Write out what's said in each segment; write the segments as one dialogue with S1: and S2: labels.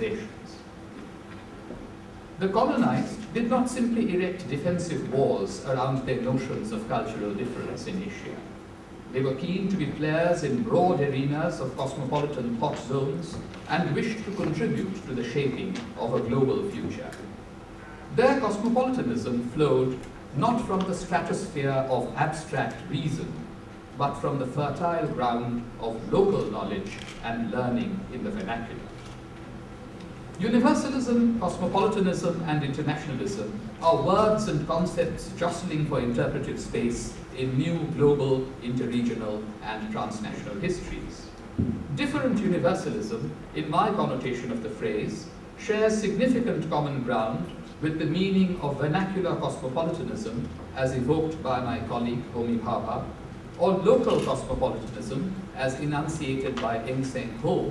S1: civilizations. The colonized did not simply erect defensive walls around their notions of cultural difference in Asia. They were keen to be players in broad arenas of cosmopolitan thought zones and wished to contribute to the shaping of a global future. Their cosmopolitanism flowed not from the stratosphere of abstract reason, but from the fertile ground of local knowledge and learning in the vernacular. Universalism, cosmopolitanism, and internationalism are words and concepts jostling for interpretive space in new global, interregional, and transnational histories. Different universalism, in my connotation of the phrase, shares significant common ground with the meaning of vernacular cosmopolitanism as evoked by my colleague Homi Bhabha, or local cosmopolitanism as enunciated by Eng Seng Ho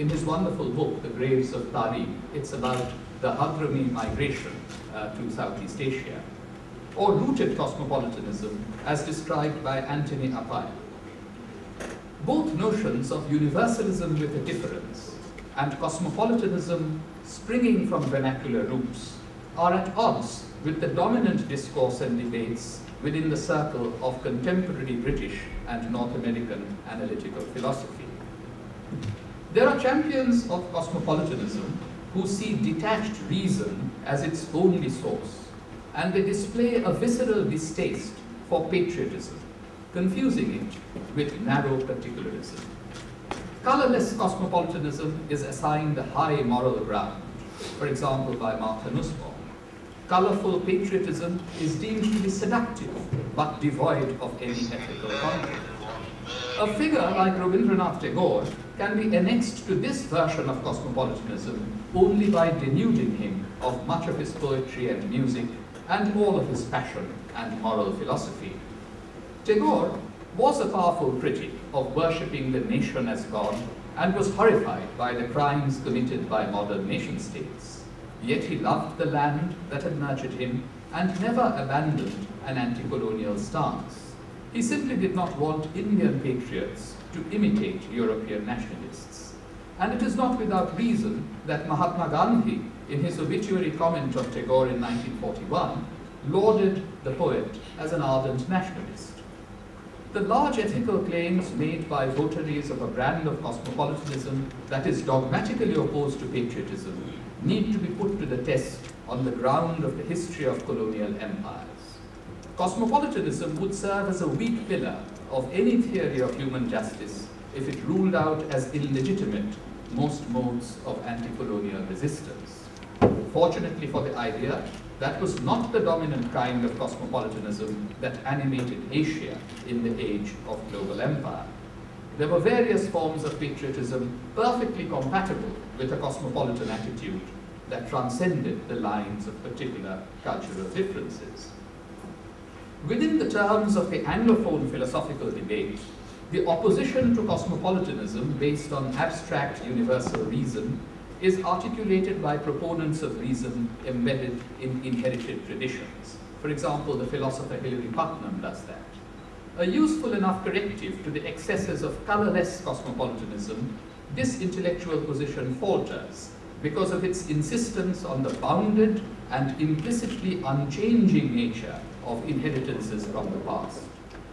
S1: in his wonderful book, The Graves of Tarim, it's about the Hadrami migration uh, to Southeast Asia, or rooted cosmopolitanism as described by Anthony Appiah. Both notions of universalism with a difference and cosmopolitanism springing from vernacular roots are at odds with the dominant discourse and debates within the circle of contemporary British and North American analytical philosophy. There are champions of cosmopolitanism who see detached reason as its only source, and they display a visceral distaste for patriotism, confusing it with narrow particularism. Colorless cosmopolitanism is assigned high moral ground, for example by Martha Nussbaum. Colorful patriotism is deemed to be seductive, but devoid of any ethical content. A figure like Rabindranath Tagore can be annexed to this version of cosmopolitanism only by denuding him of much of his poetry and music and all of his passion and moral philosophy. Tagore was a powerful critic of worshipping the nation as God and was horrified by the crimes committed by modern nation-states. Yet he loved the land that had nurtured him and never abandoned an anti-colonial stance. He simply did not want Indian patriots to imitate European nationalists. And it is not without reason that Mahatma Gandhi, in his obituary comment on Tagore in 1941, lauded the poet as an ardent nationalist. The large ethical claims made by votaries of a brand of cosmopolitanism that is dogmatically opposed to patriotism need to be put to the test on the ground of the history of colonial empires. Cosmopolitanism would serve as a weak pillar of any theory of human justice if it ruled out as illegitimate most modes of anti-colonial resistance. Fortunately for the idea, that was not the dominant kind of cosmopolitanism that animated Asia in the age of global empire. There were various forms of patriotism perfectly compatible with a cosmopolitan attitude that transcended the lines of particular cultural differences. Within the terms of the Anglophone philosophical debate, the opposition to cosmopolitanism based on abstract universal reason is articulated by proponents of reason embedded in inherited traditions. For example, the philosopher Hilary Putnam does that. A useful enough corrective to the excesses of colorless cosmopolitanism, this intellectual position falters because of its insistence on the bounded and implicitly unchanging nature of inheritances from the past.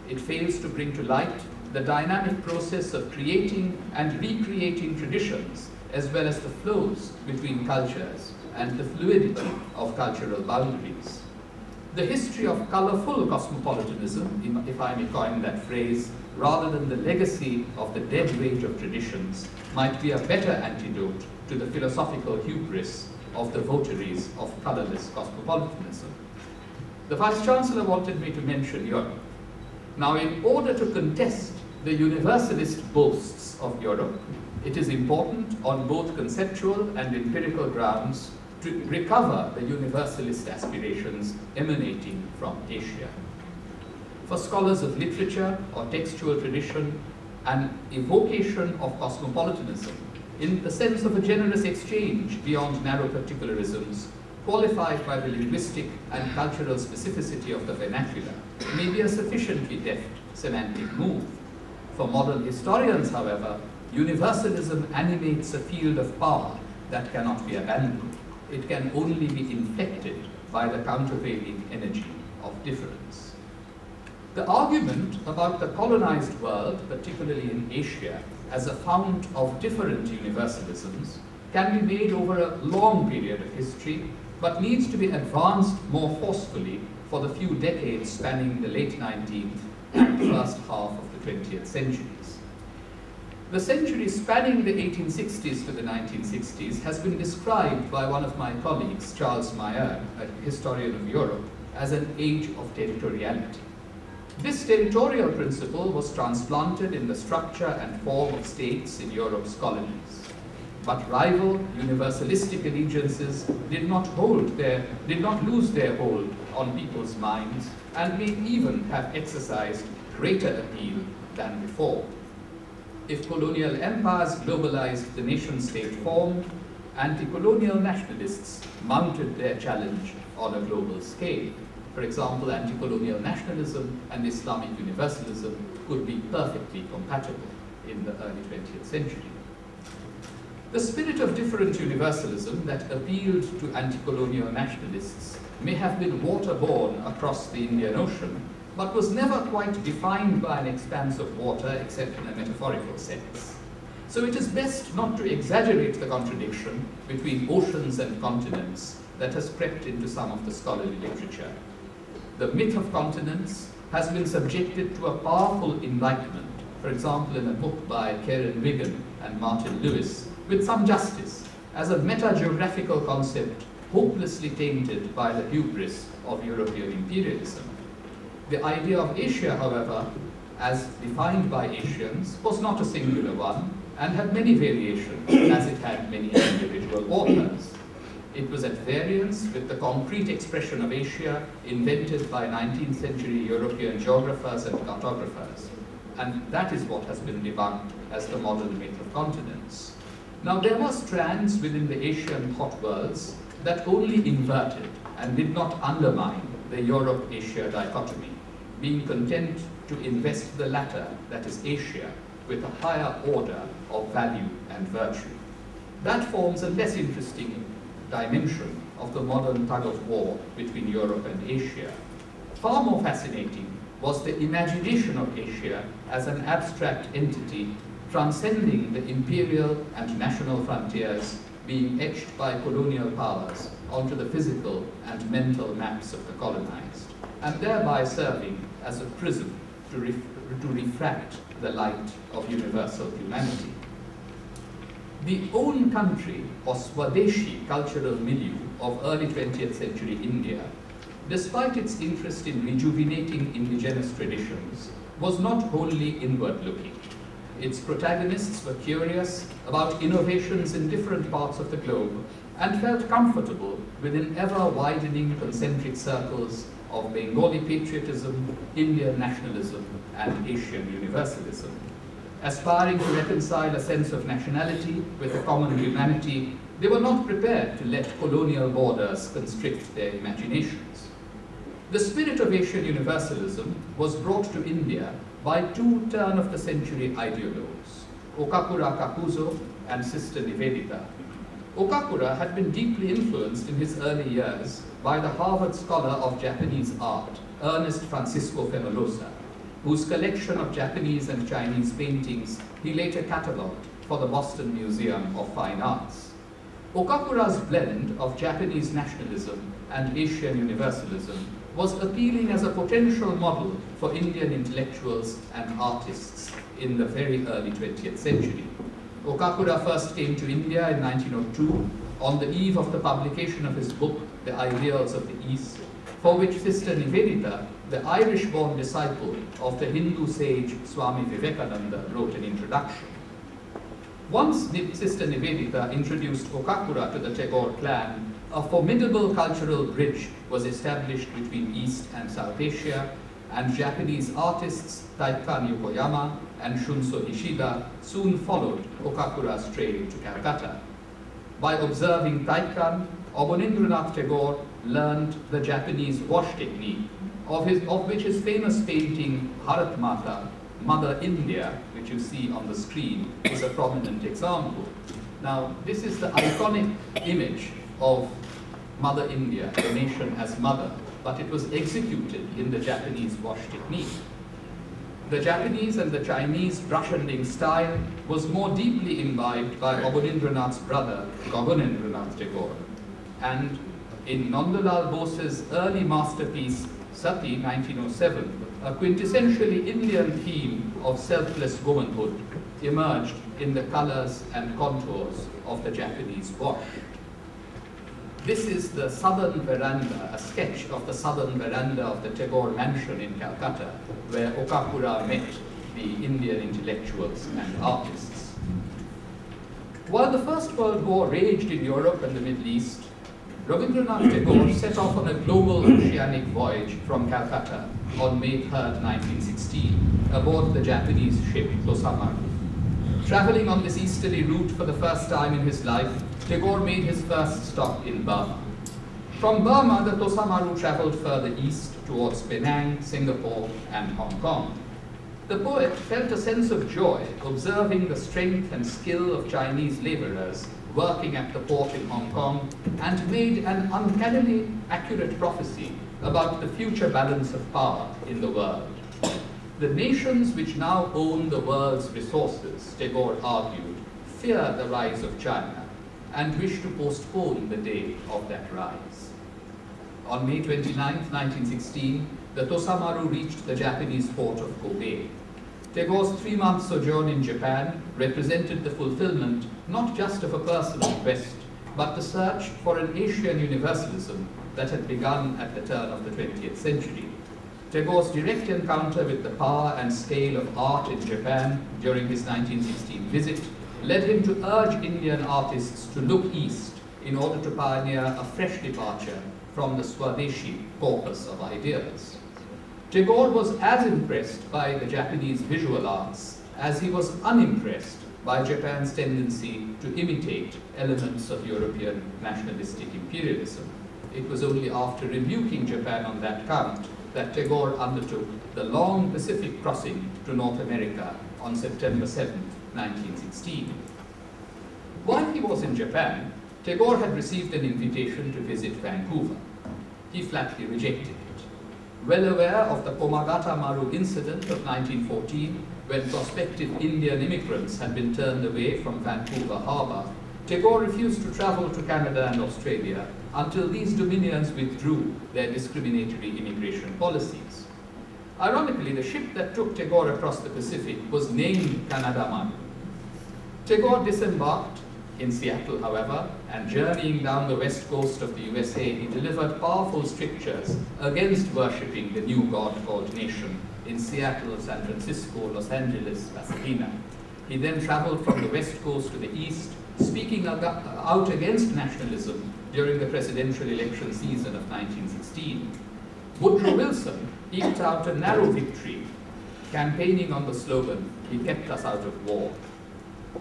S1: It fails to bring to light the dynamic process of creating and recreating traditions as well as the flows between cultures and the fluidity of cultural boundaries. The history of colorful cosmopolitanism, if I may coin that phrase, rather than the legacy of the dead weight of traditions, might be a better antidote to the philosophical hubris of the votaries of colorless cosmopolitanism. The Vice-Chancellor wanted me to mention Europe. Now, in order to contest the universalist boasts of Europe, it is important on both conceptual and empirical grounds to recover the universalist aspirations emanating from Asia. For scholars of literature or textual tradition, an evocation of cosmopolitanism in the sense of a generous exchange beyond narrow particularisms qualified by the linguistic and cultural specificity of the vernacular, may be a sufficiently deft semantic move. For modern historians, however, universalism animates a field of power that cannot be abandoned. It can only be infected by the countervailing energy of difference. The argument about the colonized world, particularly in Asia, as a fount of different universalisms can be made over a long period of history, but needs to be advanced more forcefully for the few decades spanning the late 19th and first half of the 20th centuries. The century spanning the 1860s to the 1960s has been described by one of my colleagues, Charles Maier, a historian of Europe, as an age of territoriality. This territorial principle was transplanted in the structure and form of states in Europe's colonies. But rival universalistic allegiances did not hold their, did not lose their hold on people's minds and may even have exercised greater appeal than before. If colonial empires globalized the nation-state form, anti-colonial nationalists mounted their challenge on a global scale. For example, anti-colonial nationalism and Islamic universalism could be perfectly compatible in the early 20th century. The spirit of different universalism that appealed to anti-colonial nationalists may have been waterborne across the Indian Ocean, but was never quite defined by an expanse of water except in a metaphorical sense. So it is best not to exaggerate the contradiction between oceans and continents that has crept into some of the scholarly literature the myth of continents has been subjected to a powerful enlightenment, for example in a book by Karen Wigen and Martin Lewis, with some justice, as a meta-geographical concept hopelessly tainted by the hubris of European imperialism. The idea of Asia, however, as defined by Asians, was not a singular one and had many variations, as it had many individual authors. It was at variance with the concrete expression of Asia invented by 19th century European geographers and cartographers. And that is what has been debunked as the modern myth of continents. Now there were strands within the Asian thought worlds that only inverted and did not undermine the Europe-Asia dichotomy, being content to invest the latter, that is Asia, with a higher order of value and virtue. That forms a less interesting dimension of the modern tug of war between Europe and Asia. Far more fascinating was the imagination of Asia as an abstract entity transcending the imperial and national frontiers being etched by colonial powers onto the physical and mental maps of the colonized, and thereby serving as a prism to, ref to refract the light of universal humanity. The own country or Swadeshi cultural milieu of early 20th century India, despite its interest in rejuvenating indigenous traditions, was not wholly inward-looking. Its protagonists were curious about innovations in different parts of the globe and felt comfortable within ever-widening concentric circles of Bengali patriotism, Indian nationalism, and Asian universalism aspiring to reconcile a sense of nationality with a common humanity, they were not prepared to let colonial borders constrict their imaginations. The spirit of Asian universalism was brought to India by two turn-of-the-century ideologues, Okakura Kakuzo and Sister Nivedita. Okakura had been deeply influenced in his early years by the Harvard scholar of Japanese art, Ernest Francisco Fenollosa, whose collection of Japanese and Chinese paintings he later catalogued for the Boston Museum of Fine Arts. Okakura's blend of Japanese nationalism and Asian universalism was appealing as a potential model for Indian intellectuals and artists in the very early 20th century. Okakura first came to India in 1902 on the eve of the publication of his book, The Ideals of the East, for which Sister Nivedita the Irish-born disciple of the Hindu sage Swami Vivekananda wrote an introduction. Once Sister Nivedita introduced Okakura to the Tagore clan, a formidable cultural bridge was established between East and South Asia, and Japanese artists Taikan Yokoyama and Shunso Hishida soon followed Okakura's trail to Calcutta. By observing Taikan, Abanindranath Tagore learned the Japanese wash technique of, his, of which his famous painting Bharat Mata, Mother India, which you see on the screen, is a prominent example. Now, this is the iconic image of Mother India, the nation as mother, but it was executed in the Japanese wash technique. The Japanese and the Chinese brush ending style was more deeply imbibed by Abanindranath's brother, Gaganendranath Tagore. And in Nandalal Bose's early masterpiece, Sati 1907, a quintessentially Indian theme of selfless womanhood emerged in the colors and contours of the Japanese wash. This is the southern veranda, a sketch of the southern veranda of the Tagore mansion in Calcutta, where Okakura met the Indian intellectuals and artists. While the First World War raged in Europe and the Middle East, Rabindranath Tagore set off on a global oceanic voyage from Calcutta on May 3, 1916, aboard the Japanese ship Tosamaru. Traveling on this easterly route for the first time in his life, Tagore made his first stop in Burma. From Burma, the Tosamaru traveled further east towards Penang, Singapore, and Hong Kong. The poet felt a sense of joy observing the strength and skill of Chinese laborers working at the port in Hong Kong and made an uncannily accurate prophecy about the future balance of power in the world. The nations which now own the world's resources, Tagore argued, fear the rise of China and wish to postpone the day of that rise. On May 29, 1916, the Tosamaru reached the Japanese port of Kobe. Tagore's three-month sojourn in Japan represented the fulfillment not just of a personal quest, but the search for an Asian universalism that had begun at the turn of the 20th century. Tagore's direct encounter with the power and scale of art in Japan during his 1916 visit led him to urge Indian artists to look east in order to pioneer a fresh departure from the Swadeshi corpus of ideas. Tagore was as impressed by the Japanese visual arts as he was unimpressed by Japan's tendency to imitate elements of European nationalistic imperialism. It was only after rebuking Japan on that count that Tagore undertook the long Pacific crossing to North America on September 7, 1916. While he was in Japan, Tagore had received an invitation to visit Vancouver. He flatly rejected it. Well aware of the Komagata Maru incident of 1914, when prospective Indian immigrants had been turned away from Vancouver Harbour, Tagore refused to travel to Canada and Australia until these dominions withdrew their discriminatory immigration policies. Ironically, the ship that took Tagore across the Pacific was named Canada Maru. Tagore disembarked in Seattle, however, and journeying down the west coast of the USA, he delivered powerful strictures against worshipping the new god called nation in Seattle, San Francisco, Los Angeles, Pasadena. He then traveled from the west coast to the east, speaking out against nationalism during the presidential election season of 1916. Woodrow Wilson eked out a narrow victory, campaigning on the slogan, he kept us out of war.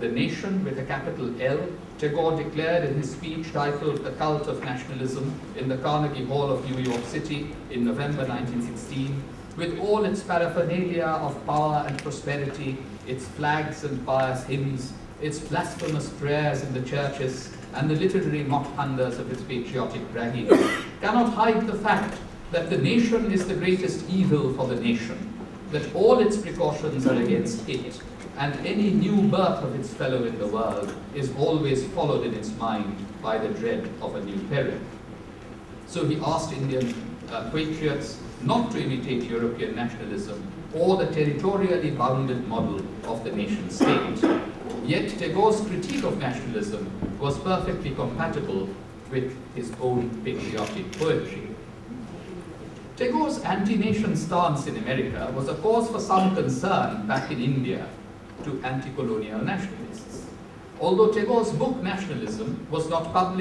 S1: The nation with a capital L, Tagore declared in his speech titled The Cult of Nationalism in the Carnegie Hall of New York City in November 1916, with all its paraphernalia of power and prosperity, its flags and pious hymns, its blasphemous prayers in the churches, and the literary mock thunders of its patriotic bragging, cannot hide the fact that the nation is the greatest evil for the nation, that all its precautions are against it, and any new birth of its fellow in the world is always followed in its mind by the dread of a new peril. So he asked Indian uh, patriots not to imitate European nationalism or the territorially bounded model of the nation state. Yet Tagore's critique of nationalism was perfectly compatible with his own patriotic poetry. Tagore's anti-nation stance in America was a cause for some concern back in India to anti-colonial nationalists. Although Tagore's book Nationalism was not published